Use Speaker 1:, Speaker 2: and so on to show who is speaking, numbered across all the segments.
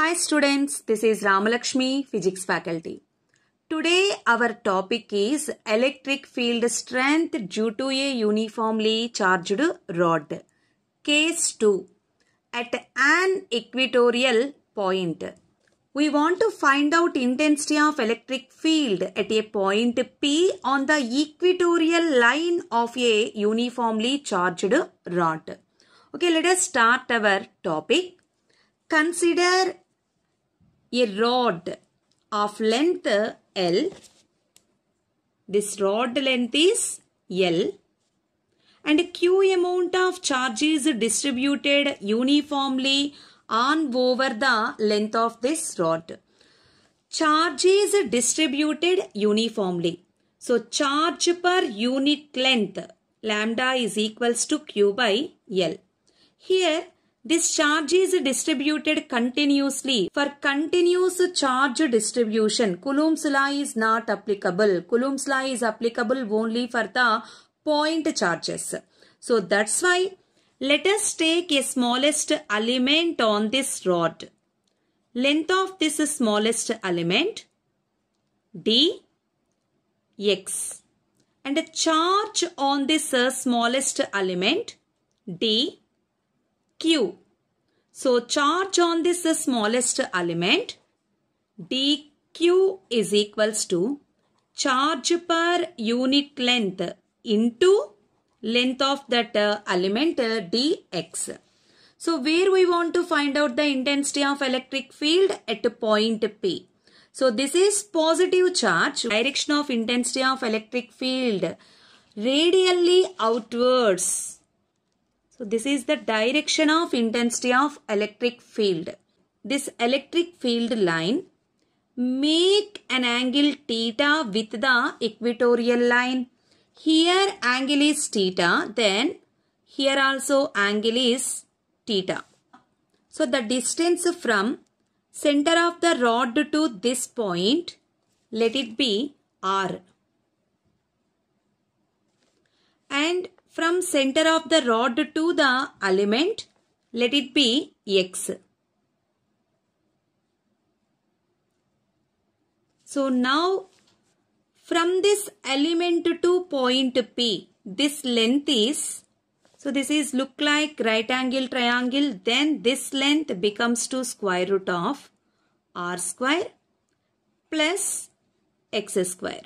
Speaker 1: Hi students, this is Ramalakshmi, Physics faculty. Today our topic is electric field strength due to a uniformly charged rod. Case 2. At an equatorial point. We want to find out intensity of electric field at a point P on the equatorial line of a uniformly charged rod. Okay, let us start our topic. Consider a rod of length L. This rod length is L and Q amount of charge is distributed uniformly on over the length of this rod. Charge is distributed uniformly. So charge per unit length lambda is equals to Q by L. Here this charge is distributed continuously. For continuous charge distribution, Coulomb's law is not applicable. Coulomb's law is applicable only for the point charges. So that's why let us take a smallest element on this rod. Length of this smallest element d x and a charge on this smallest element d q. So charge on this the smallest element dq is equals to charge per unit length into length of that uh, element uh, dx. So where we want to find out the intensity of electric field at point P. So this is positive charge, direction of intensity of electric field radially outwards. So this is the direction of intensity of electric field. This electric field line make an angle theta with the equatorial line. Here angle is theta, then here also angle is theta. So the distance from center of the rod to this point, let it be r. And from center of the rod to the element, let it be x. So now from this element to point P, this length is, so this is look like right angle triangle, then this length becomes to square root of r square plus x square.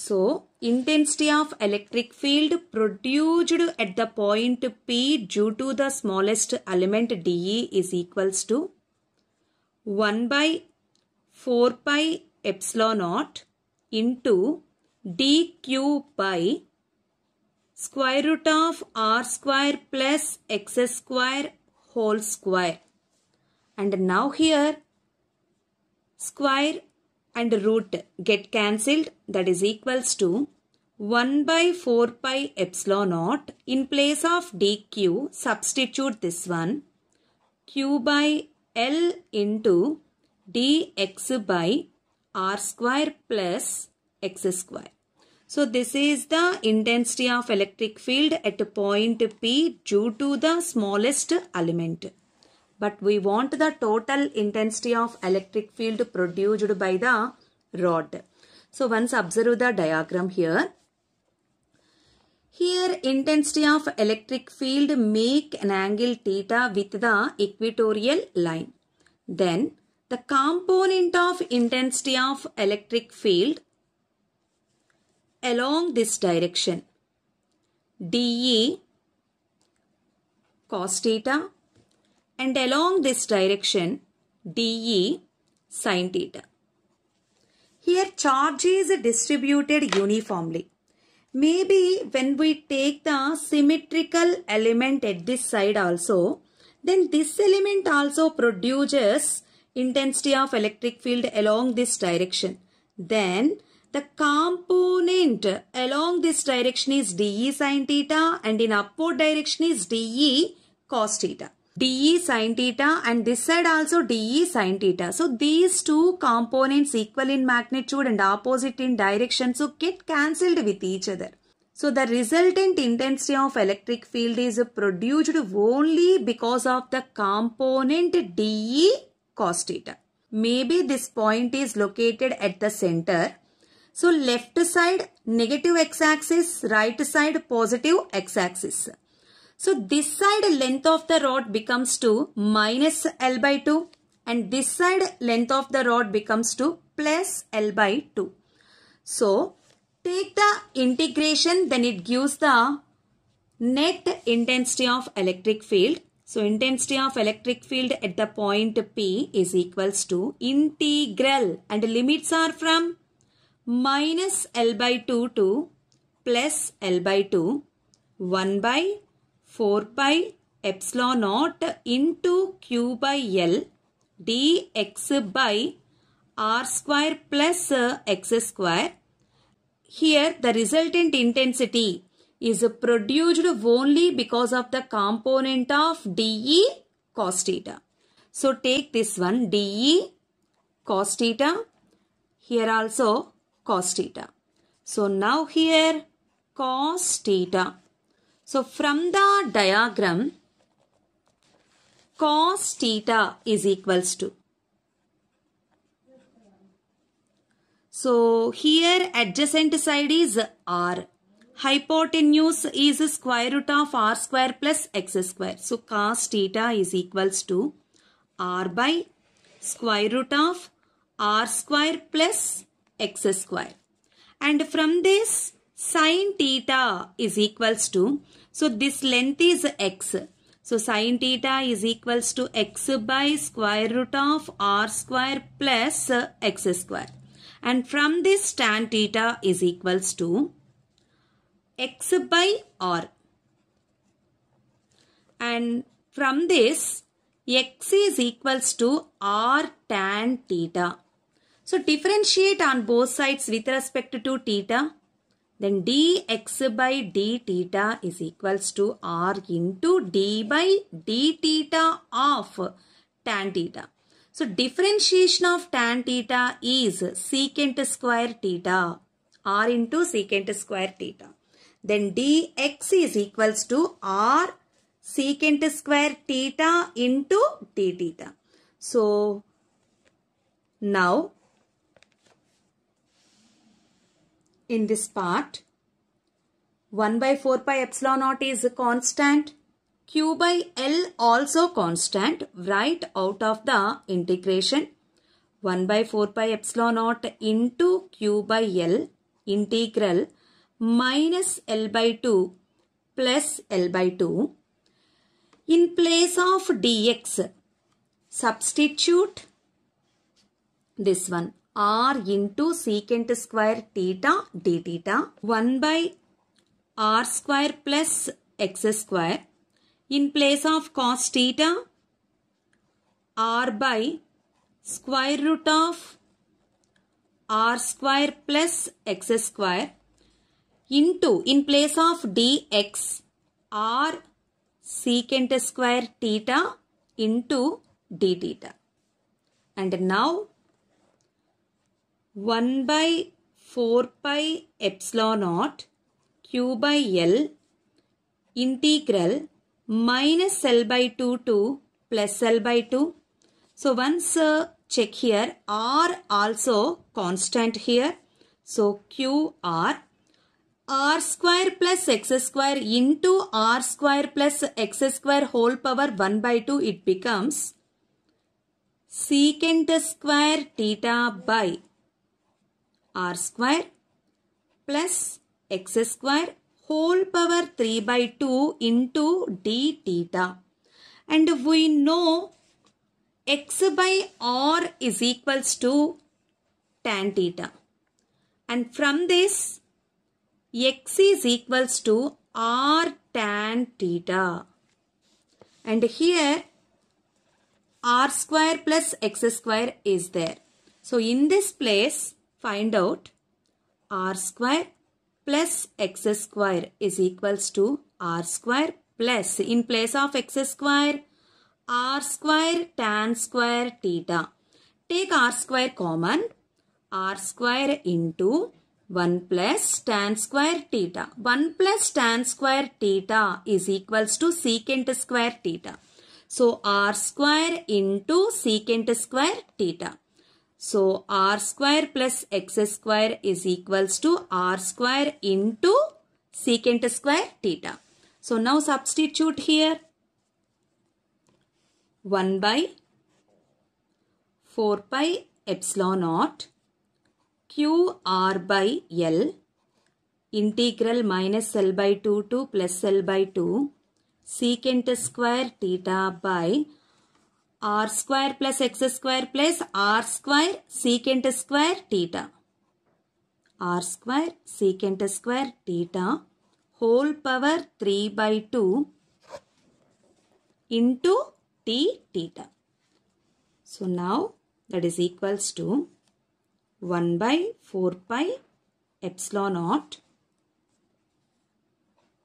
Speaker 1: So, intensity of electric field produced at the point P due to the smallest element dE is equals to 1 by 4 pi epsilon naught into dq by square root of r square plus x square whole square. And now here square and root get cancelled that is equals to 1 by 4 pi epsilon naught in place of dq substitute this one q by l into dx by r square plus x square. So this is the intensity of electric field at point P due to the smallest element. But we want the total intensity of electric field produced by the rod. So once observe the diagram here. Here intensity of electric field make an angle theta with the equatorial line. Then the component of intensity of electric field along this direction dE cos theta and along this direction dE sin theta. Here charge is distributed uniformly. Maybe when we take the symmetrical element at this side also, then this element also produces intensity of electric field along this direction. Then the component along this direction is dE sin theta and in upward direction is dE cos theta dE sin theta and this side also dE sin theta. So these two components equal in magnitude and opposite in direction so get cancelled with each other. So the resultant intensity of electric field is produced only because of the component dE cos theta. Maybe this point is located at the center. So left side negative x-axis, right side positive x-axis. So this side length of the rod becomes to minus L by 2 and this side length of the rod becomes to plus L by 2. So take the integration then it gives the net intensity of electric field. So intensity of electric field at the point P is equals to integral and limits are from minus L by 2 to plus L by 2 1 by 4 pi epsilon naught into q by L dx by r square plus x square. Here the resultant intensity is produced only because of the component of dE cos theta. So take this one dE cos theta. Here also cos theta. So now here cos theta. So from the diagram cos theta is equals to. So here adjacent side is R hypotenuse is square root of r square plus x square. So cos theta is equals to r by square root of r square plus x square. And from this sine theta is equals to, so this length is x. So sine theta is equals to x by square root of r square plus x square. And from this tan theta is equals to x by r. And from this, x is equals to r tan theta. So differentiate on both sides with respect to theta. Then dx by d theta is equals to r into d by d theta of tan theta. So differentiation of tan theta is secant square theta. r into secant square theta then dx is equals to r secant square theta into d theta. So, now in this part. 1 by 4 pi epsilon naught is a constant. Q by l also constant right out of the integration. 1 by 4 pi epsilon naught into q by l integral minus L by 2 plus L by 2. In place of dx, substitute this one r into secant square theta d theta 1 by r square plus x square. In place of cos theta, r by square root of r square plus x square into in place of dx r secant square theta into d theta. And now 1 by 4 pi epsilon naught q by L integral minus L by 2 to plus L by 2. So once uh, check here R also constant here. So Q R r square plus x square into r square plus x square whole power 1 by 2 it becomes secant square theta by r square plus x square whole power 3 by 2 into d theta. And we know x by r is equals to tan theta. And from this x is equals to r tan theta. And here r square plus x square is there. So in this place find out r square plus x square is equals to r square plus in place of x square r square tan square theta. Take r square common r square into 1 plus tan square theta. 1 plus tan square theta is equals to secant square theta. So r square into secant square theta. So r square plus x square is equals to r square into secant square theta. So now substitute here 1 by 4 pi epsilon naught q r by L integral minus L by 2 to plus L by 2 secant square theta by r square plus x square plus r square secant square theta. r square secant square theta whole power 3 by 2 into t theta. So now that is equals to 1 by 4 pi epsilon naught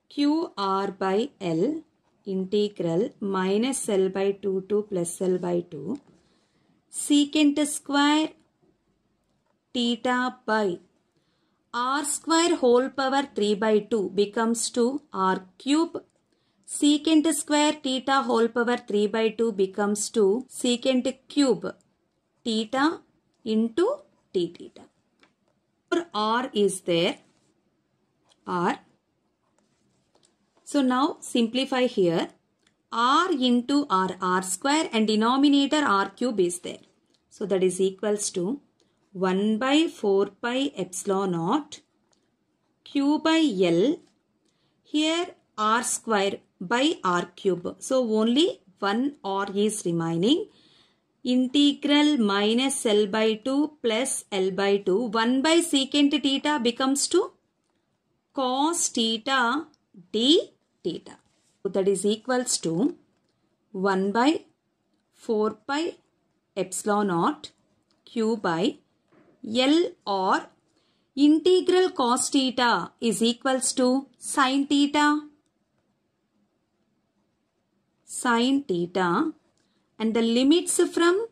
Speaker 1: q r by L integral minus L by 2 to plus L by 2 secant square theta by r square whole power 3 by 2 becomes to r cube. Secant square theta whole power 3 by 2 becomes to secant cube theta into d theta. For r is there. R so now simplify here. r into r, r square and denominator r cube is there. So that is equals to 1 by 4 pi epsilon naught q by L. Here r square by r cube. So only 1 r is remaining. Integral minus L by 2 plus L by 2. 1 by secant theta becomes to cos theta d theta. So that is equals to 1 by 4 pi epsilon naught q by L or integral cos theta is equals to sin theta sin theta and the limits from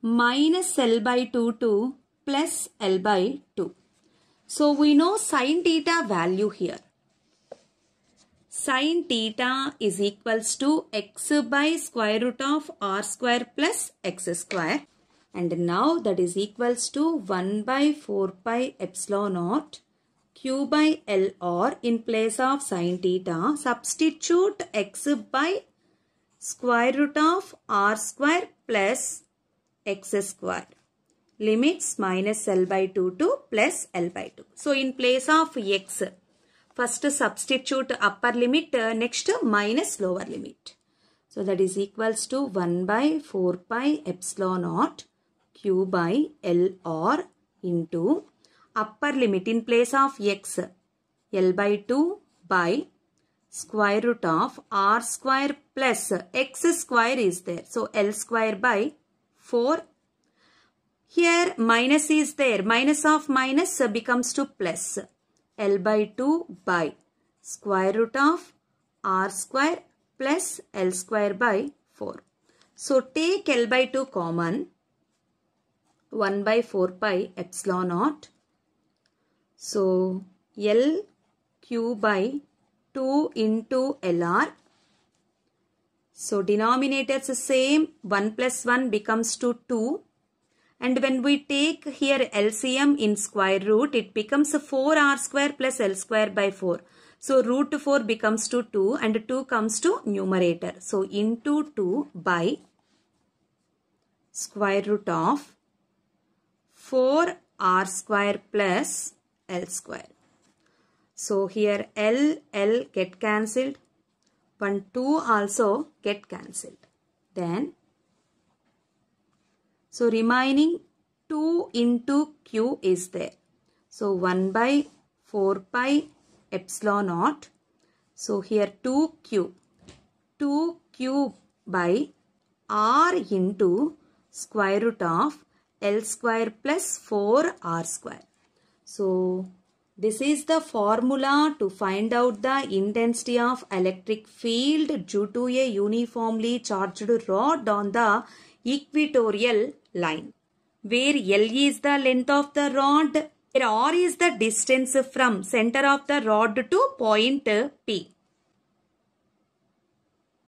Speaker 1: minus L by 2 to plus L by 2. So we know sin theta value here sine theta is equals to x by square root of r square plus x square and now that is equals to 1 by 4 pi epsilon naught q by L or in place of sine theta substitute x by square root of r square plus x square limits minus L by 2 to plus L by 2. So in place of x First substitute upper limit, uh, next minus lower limit. So that is equals to 1 by 4 pi epsilon naught q by L or into upper limit in place of x L by 2 by square root of r square plus x square is there. So L square by 4. Here minus is there. Minus of minus becomes to plus. L by 2 by square root of R square plus L square by 4. So take L by 2 common 1 by 4 pi epsilon naught. So L q by 2 into LR. So denominators the same 1 plus 1 becomes to 2 and when we take here LCM in square root, it becomes 4r square plus L square by 4. So root 4 becomes to 2 and 2 comes to numerator. So into 2 by square root of 4r square plus L square. So here L, L get cancelled. 1, 2 also get cancelled. Then so remaining 2 into q is there. So 1 by 4 pi epsilon naught. So here 2q. 2q by r into square root of L square plus 4r square. So this is the formula to find out the intensity of electric field due to a uniformly charged rod on the equatorial line. Where L is the length of the rod, where R is the distance from center of the rod to point P.